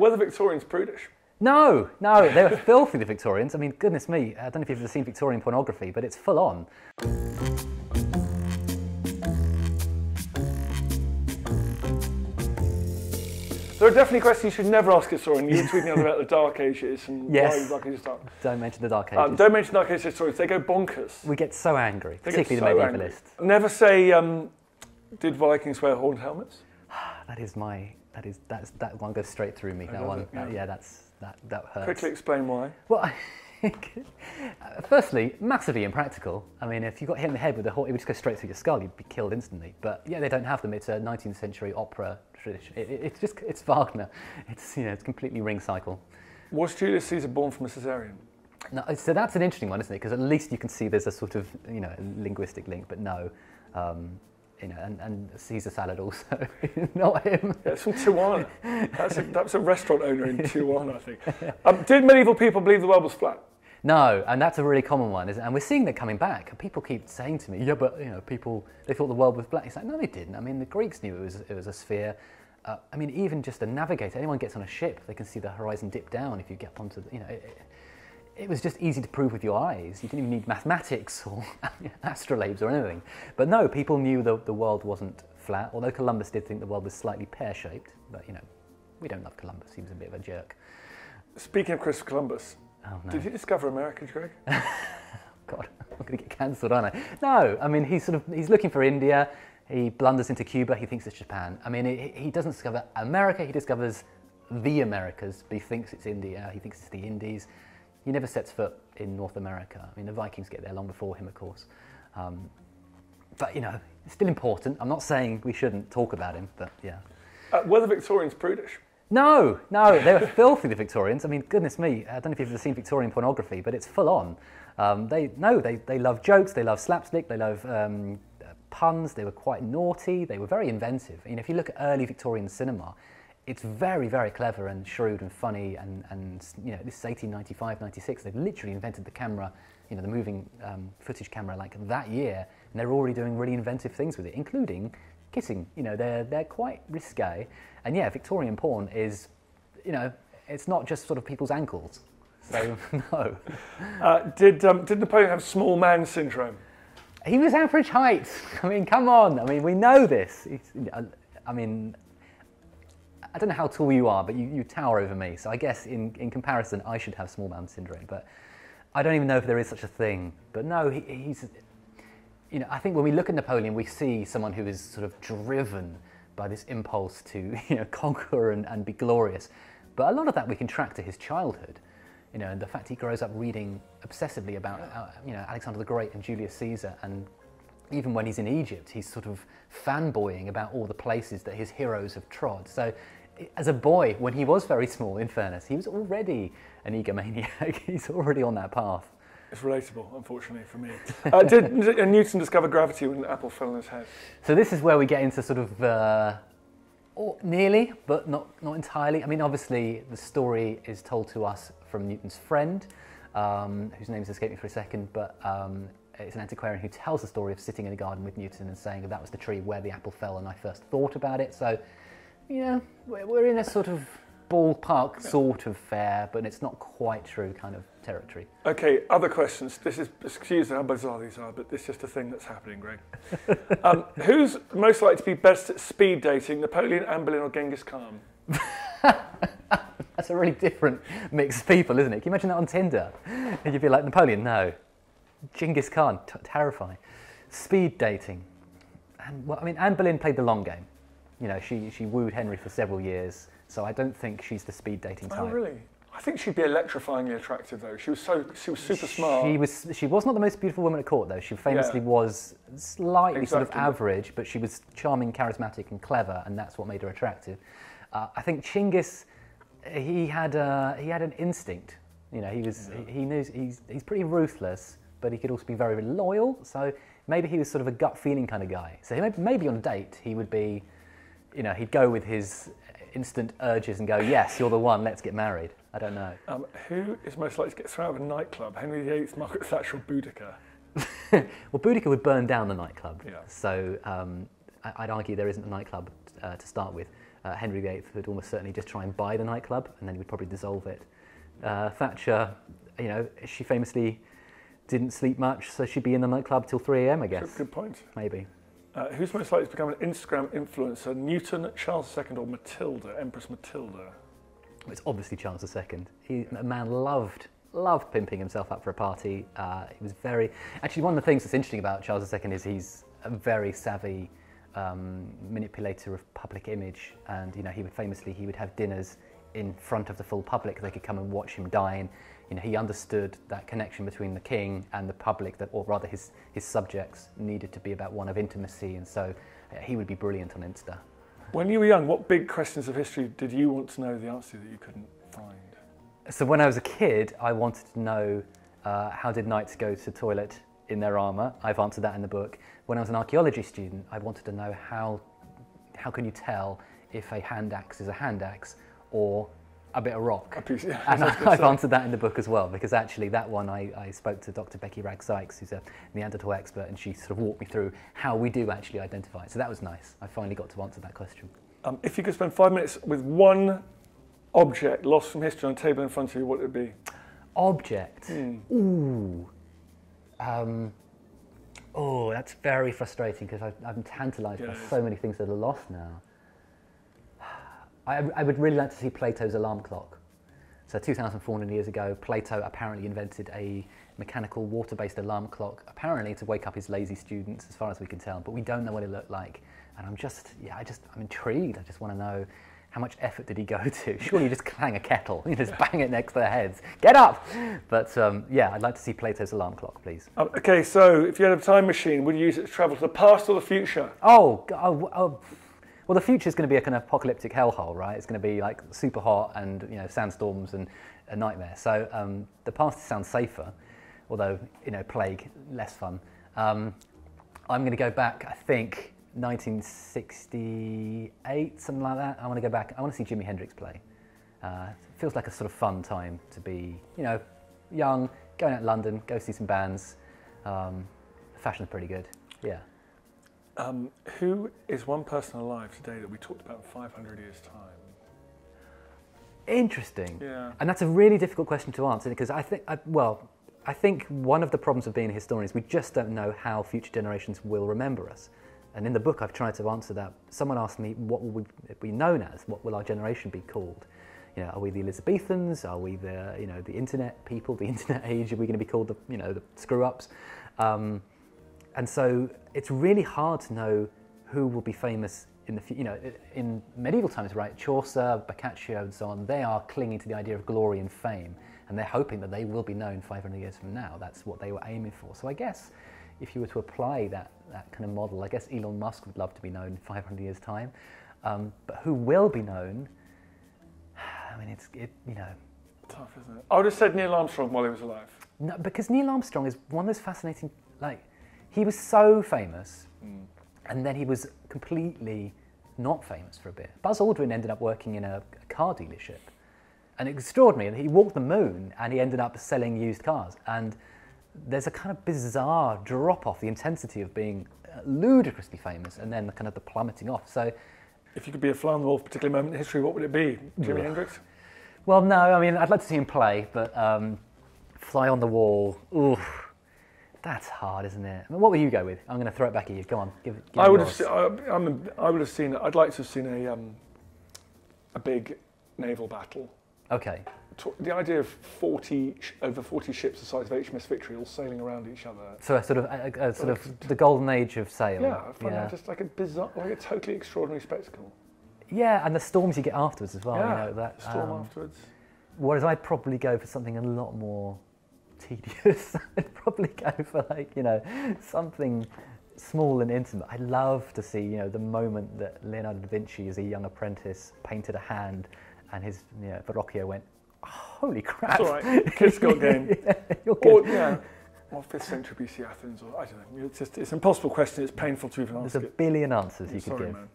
Were the Victorians prudish? No, no, they were filthy, the Victorians. I mean, goodness me, I don't know if you've ever seen Victorian pornography, but it's full on. There are definitely questions you should never ask a historian. You were tweeting out about the Dark Ages and Yes. why the Dark Ages. Don't mention the Dark Ages. Um, don't mention Dark Ages historians, they go bonkers. we get so angry, They particularly so the angry. medievalists. Never say, um, did Vikings wear horned helmets? That is my, that is, that's, that one goes straight through me, that one. it? That- Yeah. yeah, that's, that, that hurts. Quickly explain why. Well, I think, uh, firstly, massively impractical. I mean, if you got hit in the head with a horse, it would just go straight through your skull. You'd be killed instantly. But yeah, they don't have them. It's a 19th century opera tradition. It, it- it's just, it's Wagner. It's, you know, it's completely ring cycle. Was Julius Caesar born from a cesarean? No, so that's an interesting one, isn't it? Because at least you can see there's a sort of, you know, linguistic link. But no, um, you know, and, and Caesar salad also, not him. Yeah, it's from Tijuana. That's a, that was a restaurant owner in Tijuana, I think. Um, did medieval people believe the world was flat? No, and that's a really common one, isn't it? And we're seeing that coming back. And people keep saying to me, "Yeah, but you know, people they thought the world was flat." It's like, no, they didn't. I mean, the Greeks knew it was it was a sphere. Uh, I mean, even just a navigator, anyone gets on a ship, they can see the horizon dip down if you get onto the, you know. It, it, it was just easy to prove with your eyes. You didn't even need mathematics or astrolabes or anything. But no, people knew the, the world wasn't flat, although Columbus did think the world was slightly pear shaped. But, you know, we don't love Columbus. He was a bit of a jerk. Speaking of Christopher Columbus, Oh, no. did he discover America, Greg? God, I'm going to get cancelled, aren't I? No, I mean, he's sort of, he's looking for India. He blunders into Cuba. He thinks it's Japan. I mean, he, he doesn't discover America. He discovers the Americas, but he thinks it's India. He thinks it's the Indies. He never sets foot in North America. I mean, the Vikings get there long before him, of course. Um, but, you know, it's still important. I'm not saying we shouldn't talk about him, but yeah. Uh, were the Victorians prudish? No, no, they were filthy, the Victorians. I mean, goodness me, I don't know if you've ever seen Victorian pornography, but it's full on. Um, they, no, they, they love jokes, they love slapstick, they love um, uh, puns, they were quite naughty, they were very inventive. You know, if you look at early Victorian cinema, it's very, very clever and shrewd and funny. And, and you know, this is 1895, 96. They've literally invented the camera, you know, the moving um, footage camera like that year. And they're already doing really inventive things with it, including kissing. You know, they're, they're quite risque. And yeah, Victorian porn is, you know, it's not just sort of people's ankles. So, no. Uh, did, um, did Napoleon have small man syndrome? He was average height. I mean, come on. I mean, we know this. I mean, I don't know how tall you are, but you, you tower over me. So I guess in, in comparison, I should have small man syndrome. But I don't even know if there is such a thing. But no, he, he's, you know, I think when we look at Napoleon, we see someone who is sort of driven by this impulse to, you know, conquer and, and be glorious. But a lot of that we can track to his childhood. You know, and the fact he grows up reading obsessively about, uh, you know, Alexander the Great and Julius Caesar and even when he's in Egypt, he's sort of fanboying about all the places that his heroes have trod. So, as a boy, when he was very small, in fairness, he was already an egomaniac. he's already on that path. It's relatable, unfortunately, for me. Uh, did, did Newton discover gravity when an apple fell on his head? So this is where we get into sort of uh, or nearly, but not not entirely. I mean, obviously, the story is told to us from Newton's friend, um, whose name's escaped me for a second, but um, it's an antiquarian who tells the story of sitting in a garden with Newton and saying that that was the tree where the apple fell, and I first thought about it. So, yeah, we're, we're in a sort of ballpark sort of fair, but it's not quite true kind of territory. Okay, other questions. This is, excuse how bizarre these are, but it's just a thing that's happening, Greg. um, who's most likely to be best at speed dating, Napoleon, Anne Boleyn, or Genghis Khan? That's a really different mix of people, isn't it? Can you imagine that on Tinder? And you'd be like, Napoleon, no. Genghis Khan, t- terrifying. Speed dating. And, well, I mean, Anne Boleyn played the long game. You know, she, she wooed Henry for several years, so I don't think she's the speed dating type. Oh, really? I think she'd be electrifyingly attractive, though. She was so she was super smart. She was she was not the most beautiful woman at court though. She famously Yeah. was slightly sort of average, but she was charming, charismatic, and clever, and that's what made her attractive. Uh, I think Chinggis, he had uh, he had an instinct. You know, he was he, he knows he's he's pretty ruthless, but he could also be very, loyal. So maybe he was sort of a gut feeling kind of guy. So maybe on a date he would be, you know, he'd go with his instant urges and go, yes, you're the one, let's get married. I don't know. Um, who is most likely to get thrown out of a nightclub? Henry VIII, Margaret Thatcher, or Boudica? Well, Boudica would burn down the nightclub. Yeah. So um, I'd argue there isn't a nightclub uh, to start with. uh, Henry VIII would almost certainly just try and buy the nightclub, and then he would probably dissolve it. Uh, Thatcher, you know, she famously didn't sleep much, so she'd be in the nightclub till 3 a.m. I guess. Good point. Maybe. Uh, who's most likely to become an Instagram influencer? Newton, Charles II, or Matilda, Empress Matilda? It's obviously Charles II. He, a man loved loved pimping himself up for a party. Uh, he was very actually one of the things that's interesting about Charles II is he's a very savvy um, manipulator of public image, and you know he would famously he would have dinners in front of the full public. They could come and watch him dine. You know, he understood that connection between the king and the public, that, or rather his, his subjects, needed to be about one of intimacy, and so uh, he would be brilliant on Insta. When you were young, what big questions of history did you want to know the answer to that you couldn't find? So when I was a kid, I wanted to know uh, how did knights go to the toilet in their armour. I've answered that in the book. When I was an archaeology student, I wanted to know how, how can you tell if a hand axe is a hand axe or a bit of rock. Piece, yeah, and I, I've answered that in the book as well, because actually that one I, I spoke to Dr. Becky Wragg Sykes, who's a Neanderthal expert, and she sort of walked me through how we do actually identify it. So that was nice. I finally got to answer that question. Um, if you could spend five minutes with one object lost from history on a table in front of you, what would it be? Object. Hmm. Ooh. Um, oh, that's very frustrating because I'm tantalised by so many things that are lost now. I, I would really like to see Plato's alarm clock. So 2,400 years ago, Plato apparently invented a mechanical water-based alarm clock, apparently to wake up his lazy students, as far as we can tell. But we don't know what it looked like, and I'm just, yeah, I just, I'm intrigued. I just want to know how much effort did he go to? Surely you just clang a kettle, you just bang it next to their heads. Get up! But um, yeah, I'd like to see Plato's alarm clock, please. Um, okay, so if you had a time machine, would you use it to travel to the past or the future? Oh, oh, oh, well, the future is going to be a kind of apocalyptic hellhole, right? It's going to be like super hot and you know sandstorms and a nightmare. So um, the past sounds safer, although you know plague less fun. Um, I'm going to go back. I think 1968, something like that. I want to go back. I want to see Jimi Hendrix play. Uh, it feels like a sort of fun time to be, you know, young, going out to London, go see some bands. Um, fashion's pretty good. Yeah. Um, who is one person alive today that we talked about in 500 years' time? Interesting. Yeah. And that's a really difficult question to answer because I think, I, well, I think one of the problems of being a historian is we just don't know how future generations will remember us. And in the book, I've tried to answer that. Someone asked me, what will we be known as? What will our generation be called? You know, are we the Elizabethans? Are we the, you know, the internet people, the internet age? Are we going to be called the, you know, the screw-ups? Um, and so it's really hard to know who will be famous in the you know in medieval times right chaucer boccaccio and so on they are clinging to the idea of glory and fame and they're hoping that they will be known 500 years from now that's what they were aiming for so i guess if you were to apply that that kind of model i guess elon musk would love to be known in 500 years time um, but who will be known i mean it's it you know Tough, isn't it? I would have said Neil Armstrong while he was alive. No, because Neil Armstrong is one of those fascinating. Like, he was so famous, and then he was completely not famous for a bit. Buzz Aldrin ended up working in a, a car dealership, and extraordinary. He walked the moon, and he ended up selling used cars. And there's a kind of bizarre drop off the intensity of being uh, ludicrously famous, and then the kind of the plummeting off. So. If you could be a fly on the wall for a particular moment in history, what would it be? Jimi. Hendrix? Well, no, I mean, I'd like to see him play, but um, fly on the wall, oof, that's hard, isn't it? I mean, what will you go with? I'm going to throw it back at you. Go on, give, give I would have. yours. Se- I, I'm a, I would have seen. I'd like to have seen a um, a big naval battle. Okay, The idea of 40 over 40 ships the size of HMS Victory all sailing around each other. so a sort of, a, a- sort of the golden age of sail. Yeah, yeah. just like a bizarre, like a totally extraordinary spectacle. Yeah, and the storms you get afterwards as well. yeah, you know, that, storm um, afterwards. Whereas I'd probably go for something a lot more tedious. I'd probably go for like, you know, something small and intimate. I love to see, you know, the moment that Leonardo da Vinci as a young apprentice painted a hand and his, you know, Verrocchio went, holy crap. It's all right. Kids got game. yeah, you're good. Or yeah, or fifth century BC Athens, or I don't know. It's just it's an impossible question. It's painful to even There's ask a it. billion answers you I'm could sorry, give. man.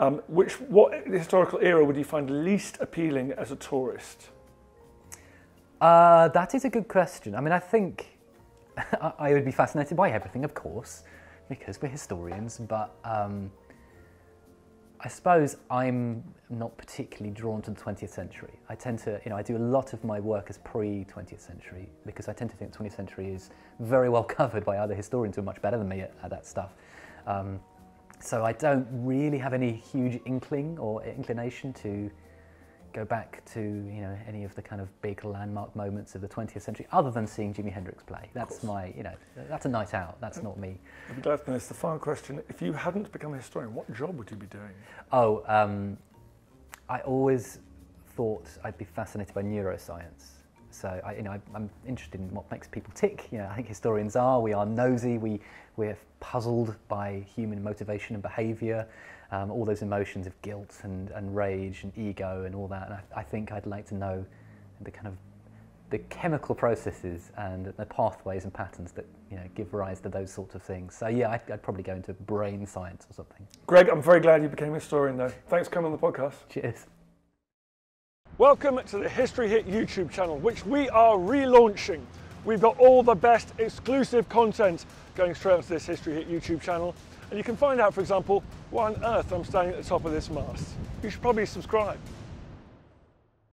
Um, which what historical era would you find least appealing as a tourist? Uh, that is a good question. I mean, I think I would be fascinated by everything, of course, because we're historians. But um, I suppose I'm not particularly drawn to the 20th century. I tend to, you know, I do a lot of my work as pre-20th century because I tend to think the 20th century is very well covered by other historians who are much better than me at, at that stuff. Um, so I don't really have any huge inkling or inclination to go back to you know any of the kind of big landmark moments of the 20th century, other than seeing Jimi Hendrix play. That's my you know that's a night out. That's not me. Be glad to know this. The final question: If you hadn't become a historian, what job would you be doing? Oh, um, I always thought I'd be fascinated by neuroscience. So I, you know, I, I'm interested in what makes people tick. You know, I think historians are. We are nosy. We we're puzzled by human motivation and behaviour um, all those emotions of guilt and, and rage and ego and all that. And I, I think I'd like to know the kind of the chemical processes and the pathways and patterns that you know give rise to those sorts of things. So yeah, I'd, I'd, probably go into brain science or something. Greg, I'm very glad you became a historian though. Thanks for coming on the podcast. Cheers. Welcome to the History Hit YouTube channel, which we are relaunching. We've got all the best exclusive content going straight onto this History Hit YouTube channel. And you can find out, for example, why on earth I'm standing at the top of this mast. You should probably subscribe.